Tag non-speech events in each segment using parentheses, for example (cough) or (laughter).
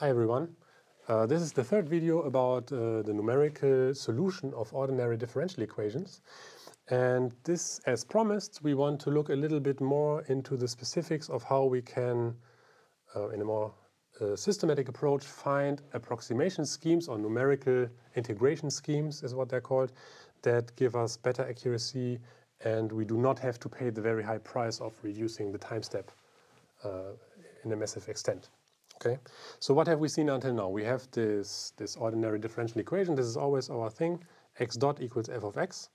Hi everyone. Uh, this is the third video about uh, the numerical solution of ordinary differential equations. And this, as promised, we want to look a little bit more into the specifics of how we can, uh, in a more uh, systematic approach, find approximation schemes or numerical integration schemes is what they're called, that give us better accuracy and we do not have to pay the very high price of reducing the time step uh, in a massive extent. Okay, so what have we seen until now? We have this, this ordinary differential equation. This is always our thing, x dot equals f of x.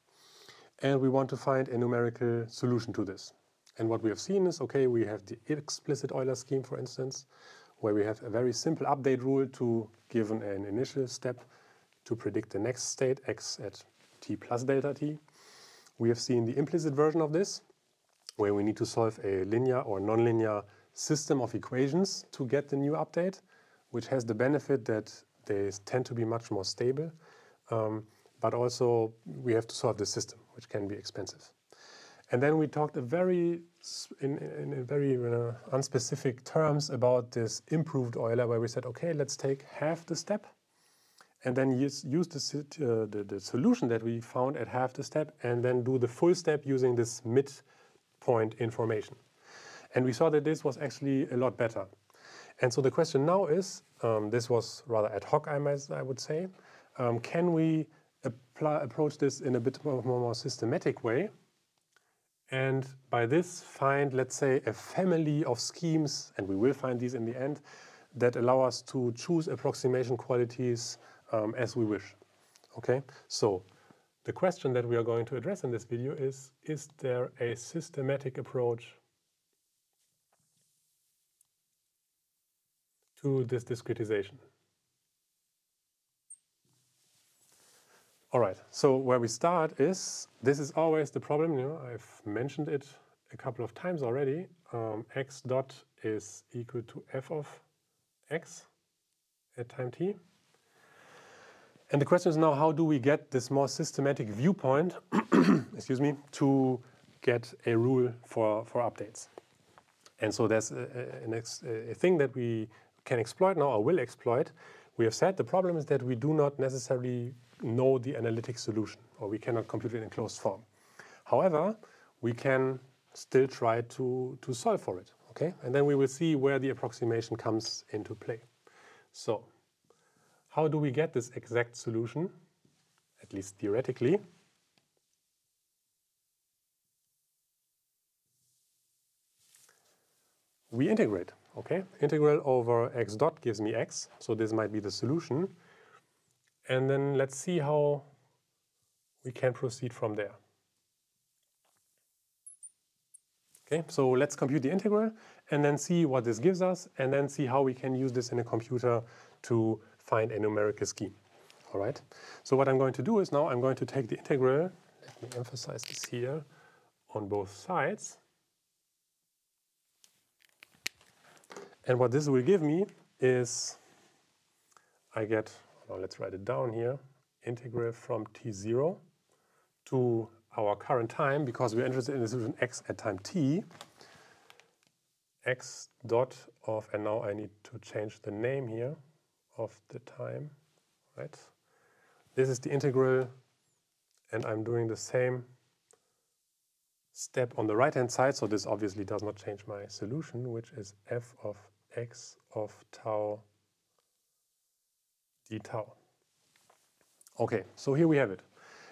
And we want to find a numerical solution to this. And what we have seen is, okay, we have the explicit Euler scheme, for instance, where we have a very simple update rule to given an initial step to predict the next state, x at t plus delta t. We have seen the implicit version of this, where we need to solve a linear or nonlinear system of equations to get the new update, which has the benefit that they tend to be much more stable. Um, but also we have to solve the system, which can be expensive. And then we talked a very, in, in, in very uh, unspecific terms about this improved Euler, where we said, okay, let's take half the step and then use, use the, uh, the, the, solution that we found at half the step and then do the full step using this midpoint information. And we saw that this was actually a lot better. And so the question now is, um, this was rather ad hoc, I, would say, um, can we approach this in a bit more, more systematic way? And by this find, let's say, a family of schemes, and we will find these in the end, that allow us to choose approximation qualities um, as we wish. Okay, so the question that we are going to address in this video is, is there a systematic approach to this discretization. All right, so where we start is, this is always the problem, you know, I've mentioned it a couple of times already. Um, x dot is equal to f of x at time t. And the question is now, how do we get this more systematic viewpoint, (coughs) excuse me, to get a rule for, for updates? And so there's a, a, a, thing that we can exploit now or will exploit, we have said the problem is that we do not necessarily know the analytic solution or we cannot compute it in closed form. However, we can still try to, to solve for it, okay? And then we will see where the approximation comes into play. So, how do we get this exact solution, at least theoretically? We integrate. Okay, integral over x dot gives me x, so this might be the solution. And then let's see how we can proceed from there. Okay, so let's compute the integral and then see what this gives us and then see how we can use this in a computer to find a numerical scheme. All right, so what I'm going to do is now I'm going to take the integral, let me emphasize this here, on both sides. And what this will give me is I get, well, let's write it down here, integral from t0 to our current time, because we're interested in the solution x at time t, x dot of, and now I need to change the name here of the time, right? This is the integral, and I'm doing the same step on the right-hand side, so this obviously does not change my solution, which is f of x of tau d tau. Okay, so here we have it.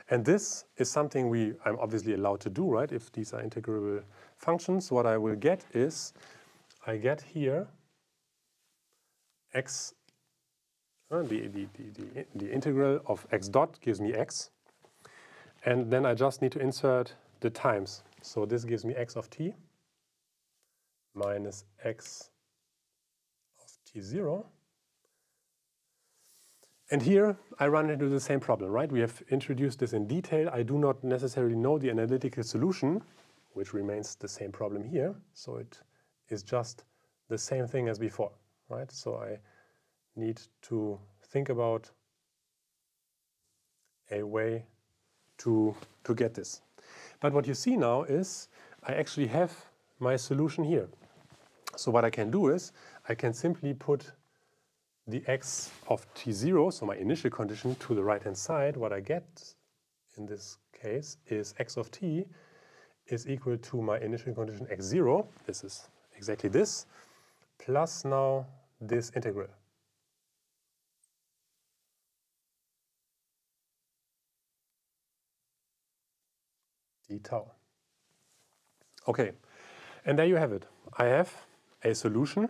And this is something we I'm obviously allowed to do, right? If these are integrable functions, what I will get is I get here x, uh, the, the, the, the, integral of x dot gives me x. And then I just need to insert the times. So this gives me x of t minus x t0. And here I run into the same problem, right? We have introduced this in detail. I do not necessarily know the analytical solution, which remains the same problem here. So it is just the same thing as before, right? So I need to think about a way to, to get this. But what you see now is I actually have my solution here. So what I can do is I can simply put the x of t0, so my initial condition, to the right-hand side, what I get in this case is x of t is equal to my initial condition x0, this is exactly this, plus now this integral. d tau. Okay, and there you have it. I have a solution.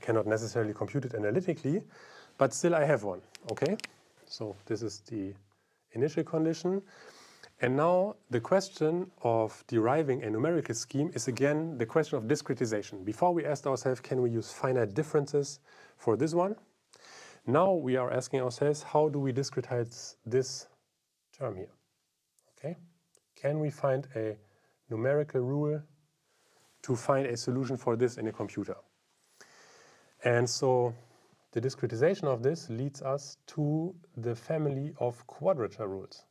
Cannot necessarily compute it analytically, but still I have one, okay? So this is the initial condition. And now the question of deriving a numerical scheme is again the question of discretization. Before we asked ourselves, can we use finite differences for this one? Now we are asking ourselves, how do we discretize this term here? Okay, Can we find a numerical rule to find a solution for this in a computer? And so the discretization of this leads us to the family of quadrature rules.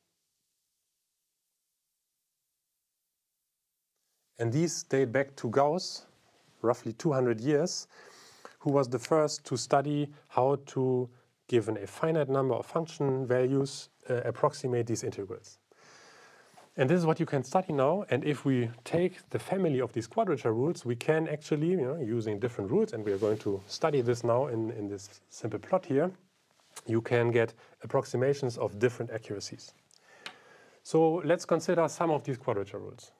And these date back to Gauss, roughly 200 years, who was the first to study how to, given a finite number of function values, uh, approximate these integrals. And this is what you can study now. And if we take the family of these quadrature rules, we can actually, you know, using different rules, and we are going to study this now in, in this simple plot here, you can get approximations of different accuracies. So let's consider some of these quadrature rules.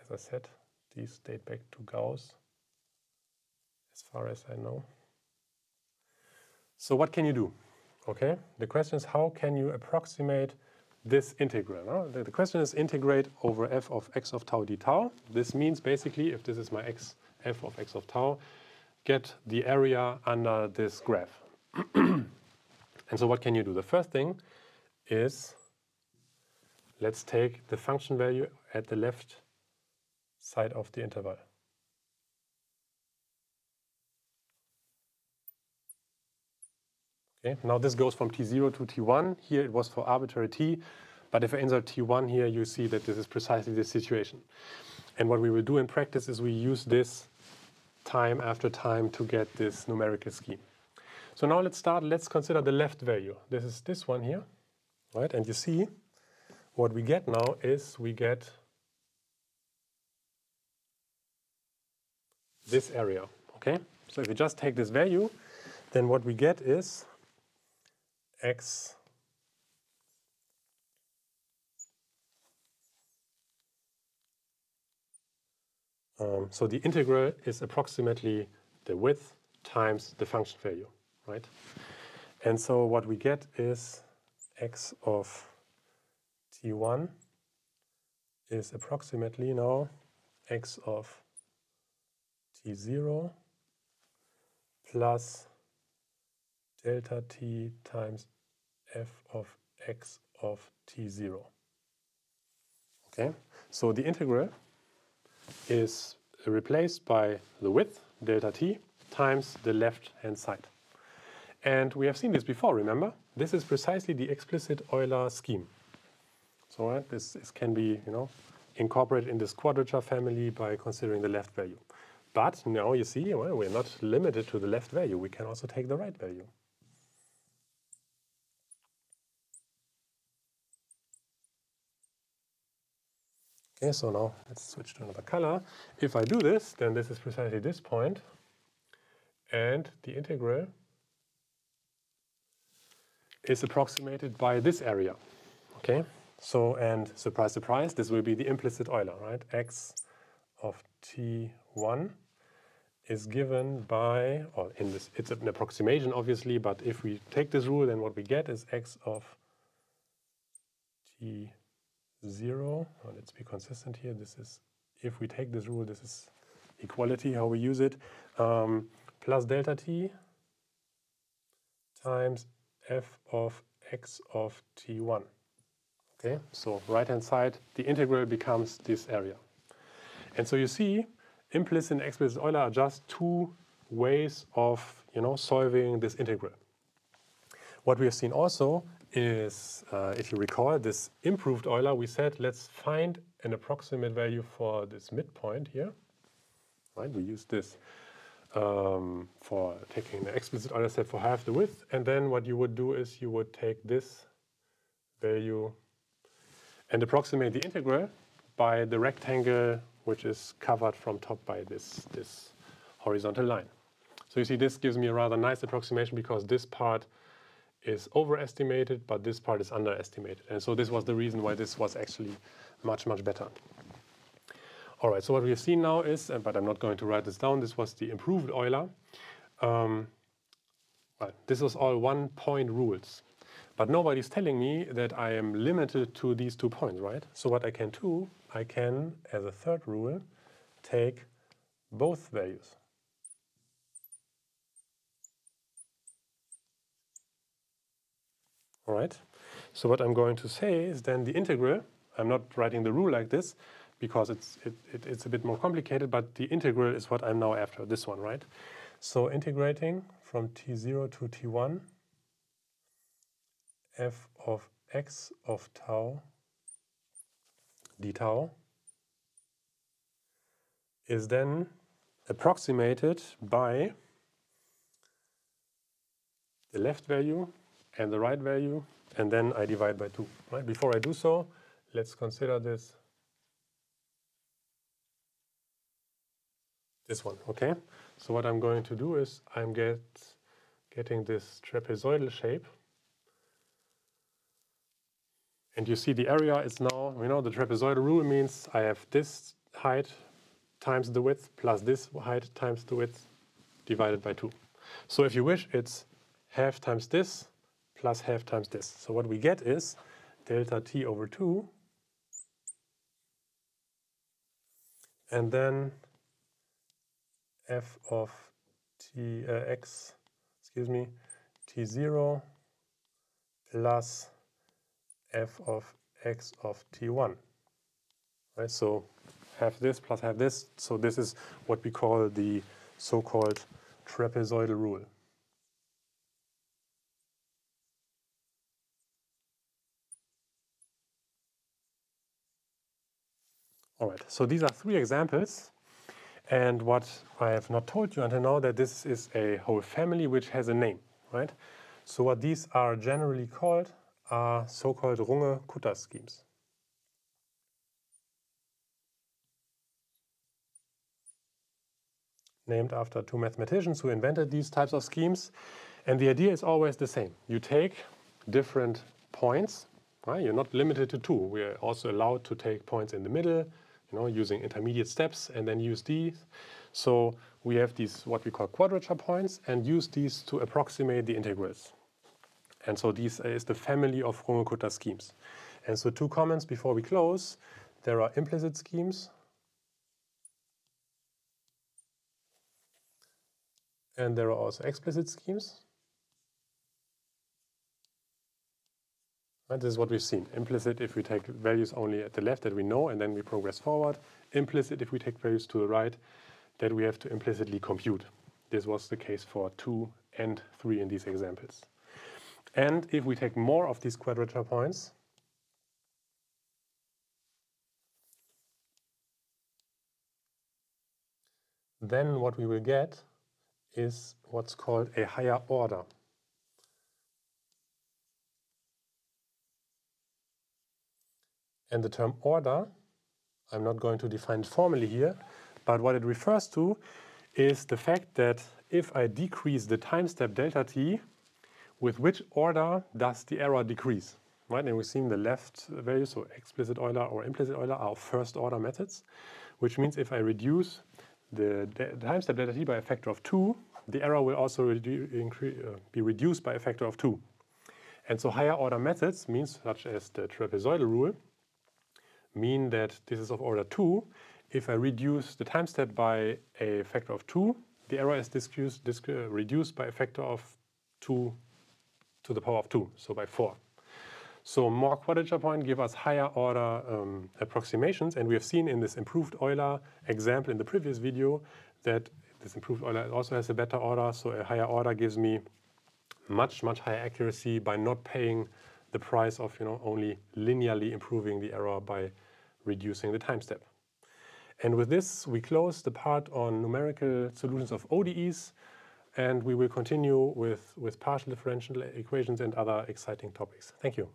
As I said, these date back to Gauss, as far as I know. So what can you do? Okay, the question is how can you approximate this integral? No? The, the, question is integrate over f of x of tau d tau. This means basically, if this is my x, f of x of tau, get the area under this graph. (clears throat) and so what can you do? The first thing is, let's take the function value at the left side of the interval. Okay, now this goes from t0 to t1. Here it was for arbitrary t, but if I insert t1 here, you see that this is precisely the situation. And what we will do in practice is we use this time after time to get this numerical scheme. So now let's start, let's consider the left value. This is this one here, right? And you see what we get now is we get this area, okay? So if you just take this value, then what we get is x um, so the integral is approximately the width times the function value, right? And so what we get is x of t1 is approximately now x of t0 plus delta t times f of x of t0. Okay, so the integral is replaced by the width, delta t, times the left-hand side. And we have seen this before, remember? This is precisely the explicit Euler scheme. So right, this, this can be you know, incorporated in this quadrature family by considering the left value. But now you see, well, we're not limited to the left value. We can also take the right value. Okay, so now let's switch to another color. If I do this, then this is precisely this point, and the integral is approximated by this area. Okay, so and surprise, surprise, this will be the implicit Euler, right? x of t1 is given by, or in this, it's an approximation obviously, but if we take this rule, then what we get is x of t 0. Well, let's be consistent here. This is, if we take this rule, this is equality, how we use it, um, plus delta t times f of x of t1. Okay, so right-hand side, the integral becomes this area. And so you see, implicit and explicit Euler are just two ways of you know, solving this integral. What we have seen also is, uh, if you recall, this improved Euler, we said let's find an approximate value for this midpoint here. right? We use this um, for taking the explicit Euler set for half the width. And then what you would do is you would take this value and approximate the integral by the rectangle which is covered from top by this, this horizontal line. So you see this gives me a rather nice approximation because this part is overestimated, but this part is underestimated. And so this was the reason why this was actually much, much better. All right, so what we have seen now is, but I'm not going to write this down, this was the improved Euler. Um, well, this was all one point rules. But nobody's telling me that I am limited to these two points, right? So what I can do, I can, as a third rule, take both values. All right. So what I'm going to say is then the integral, I'm not writing the rule like this because it's, it, it, it's a bit more complicated, but the integral is what I'm now after, this one, right? So integrating from t0 to t1, f of x of tau d tau is then approximated by the left value and the right value, and then I divide by 2. Right? Before I do so, let's consider this this one, okay? So what I'm going to do is I'm get, getting this trapezoidal shape. And you see the area is now, you know, the trapezoidal rule means I have this height times the width plus this height times the width divided by 2. So if you wish, it's half times this plus half times this. So what we get is delta t over 2. And then f of t uh, x, excuse me, t0 plus f of x of t1. Right, so have this plus have this. So this is what we call the so-called trapezoidal rule. All right, so these are three examples. And what I have not told you until now that this is a whole family which has a name, right? So what these are generally called are so-called Runge-Kutta schemes. Named after two mathematicians who invented these types of schemes. And the idea is always the same. You take different points, right? You're not limited to two. We are also allowed to take points in the middle, you know, using intermediate steps and then use these. So we have these what we call quadrature points and use these to approximate the integrals. And so this uh, is the family of Runge-Kutta schemes. And so two comments before we close. There are implicit schemes. And there are also explicit schemes. This is what we've seen. Implicit if we take values only at the left that we know and then we progress forward. Implicit if we take values to the right that we have to implicitly compute. This was the case for 2 and 3 in these examples. And if we take more of these quadrature points, then what we will get is what's called a higher order. And the term order, I'm not going to define it formally here, but what it refers to is the fact that if I decrease the time step delta t, with which order does the error decrease? Right, and we've seen the left value, so explicit Euler or implicit Euler are first order methods, which means if I reduce the, time step delta t by a factor of 2, the error will also uh, be reduced by a factor of 2. And so higher order methods means such as the trapezoidal rule mean that this is of order 2. If I reduce the time step by a factor of 2, the error is uh, reduced by a factor of 2 to the power of 2, so by 4. So more quadrature point give us higher order um, approximations, and we have seen in this improved Euler example in the previous video that this improved Euler also has a better order, so a higher order gives me much, much higher accuracy by not paying the price of you know only linearly improving the error by reducing the time step. And with this, we close the part on numerical solutions of ODEs, and we will continue with, with partial differential equations and other exciting topics. Thank you.